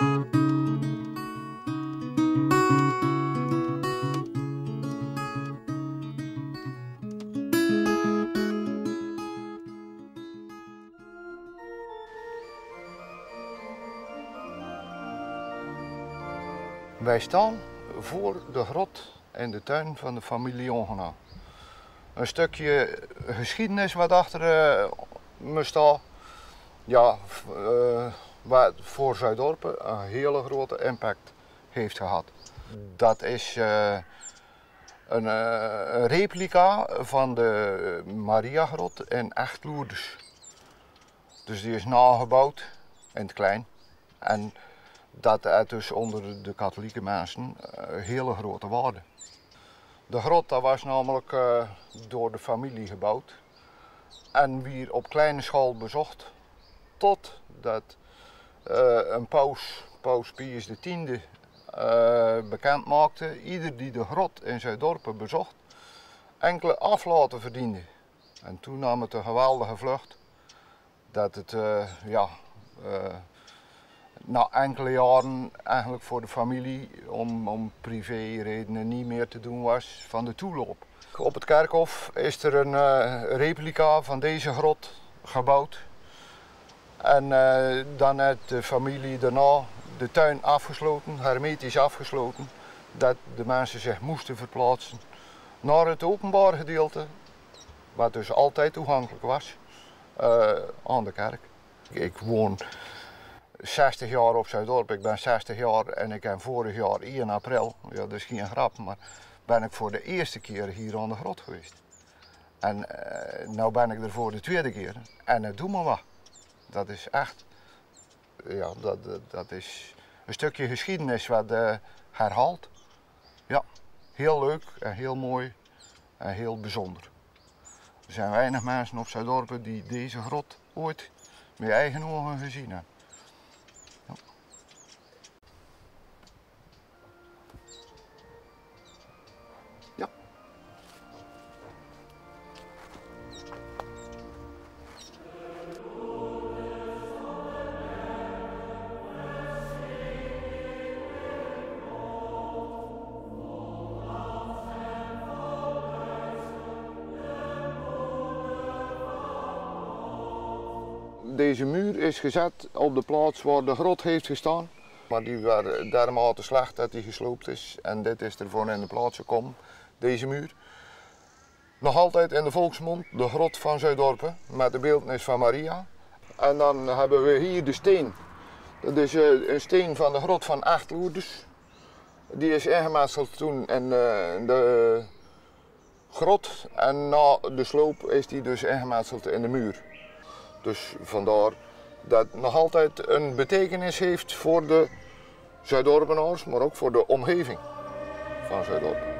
Wij staan voor de grot in de tuin van de familie Ongena. Een stukje geschiedenis wat achter uh, me staat. Ja, uh, wat voor Zuidorpen een hele grote impact heeft gehad. Dat is uh, een, een, replica van de Mariagrot in Echt Lourdes. Dus die is nagebouwd in het klein. En dat het dus onder de katholieke mensen uh, hele grote waarde. De grot dat was namelijk uh, door de familie gebouwd en weer op kleine schaal bezocht totdat uh, een paus, paus Pius X, bekend maakte, ieder die de grot in zijn dorpen bezocht, enkele aflaten verdiende. En toen nam het een geweldige vlucht dat het ja, na enkele jaren eigenlijk voor de familie om, om privé-redenen niet meer te doen was van de toeloop. Op het kerkhof is er een replica van deze grot gebouwd. En uh, dan heeft de familie daarna de tuin afgesloten, hermetisch afgesloten, dat de mensen zich moesten verplaatsen naar het openbaar gedeelte, wat dus altijd toegankelijk was, uh, aan de kerk. Ik woon 60 jaar op Zuidorp. Ik ben 60 jaar en ik ben vorig jaar 1 april, ja, dat is geen grap, maar ben ik voor de eerste keer hier aan de grot geweest. En uh, nou ben ik er voor de tweede keer en het doet me wat. Dat is echt, ja, dat, dat, is een stukje geschiedenis wat uh, herhaalt. Ja, heel leuk en heel mooi en heel bijzonder. Er zijn weinig mensen op Zuidorpen die deze grot ooit met eigen ogen gezien hebben. Deze muur is gezet op de plaats waar de grot heeft gestaan. Maar die waren dermate slecht dat die gesloopt is. En dit is ervoor in de plaats gekomen, deze muur. Nog altijd in de volksmond de grot van Zuidorpen met de beeldnis van Maria. En dan hebben we hier de steen. Dat is eh, een steen van de grot van Achtloerders. Die is ingemetseld toen in eh, de grot en na de sloop is die dus ingemetseld in de muur. Dus vandaar dat het nog altijd een betekenis heeft voor de Zuidorpenaars, maar ook voor de omgeving van Zuidorpen.